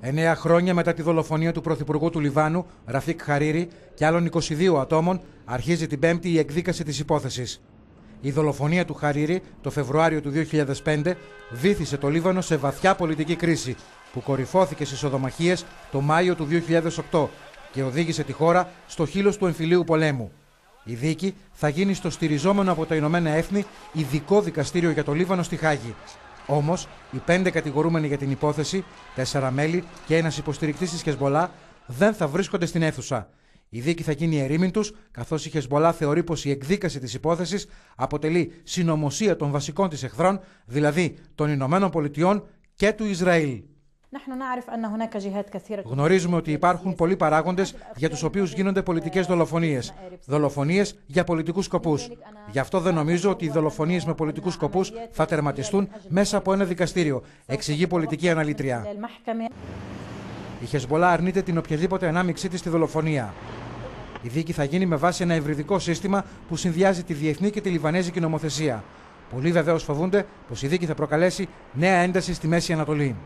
Εννέα χρόνια μετά τη δολοφονία του Πρωθυπουργού του Λιβάνου, Ραφίκ Χαρίρη, και άλλων 22 ατόμων, αρχίζει την Πέμπτη η εκδίκαση της υπόθεσης. Η δολοφονία του Χαρίρη το Φεβρουάριο του 2005 βήθησε το Λίβανο σε βαθιά πολιτική κρίση, που κορυφώθηκε στις οδομαχίες το Μάιο του 2008 και οδήγησε τη χώρα στο χείλος του εμφυλίου πολέμου. Η δίκη θα γίνει στο στηριζόμενο από τα Ηνωμένα Έθνη ειδικό δικαστήριο για το Λίβανο στη Χάγη. Όμως, οι πέντε κατηγορούμενοι για την υπόθεση, τέσσερα μέλη και ένας υποστηρικτής της Χεσμολά, δεν θα βρίσκονται στην αίθουσα. Η δίκη θα γίνει ερήμην τους, καθώς η Χεσμολά θεωρεί πως η εκδίκαση της υπόθεσης αποτελεί συνωμοσία των βασικών της εχθρών, δηλαδή των Ηνωμένων Πολιτειών και του Ισραήλ. Γνωρίζουμε ότι υπάρχουν πολλοί παράγοντες για τους οποίους γίνονται πολιτικές δολοφονίες. Δολοφονίες για πολιτικούς σκοπούς. Γι' αυτό δεν νομίζω ότι οι δολοφονίες με πολιτικούς σκοπούς θα τερματιστούν μέσα από ένα δικαστήριο, εξηγεί πολιτική αναλύτρια. Η Χεσμολά αρνείται την οποιαδήποτε ανάμειξή της στη δολοφονία. Η δίκη θα γίνει με βάση ένα ευρυδικό σύστημα που συνδυάζει τη διεθνή και τη λιβανέζικη νομοθεσία. Πολλοί βεβαίως φοβούνται πως η δίκη θα προκαλέσει νέα ένταση στη Μέση Ανατολή.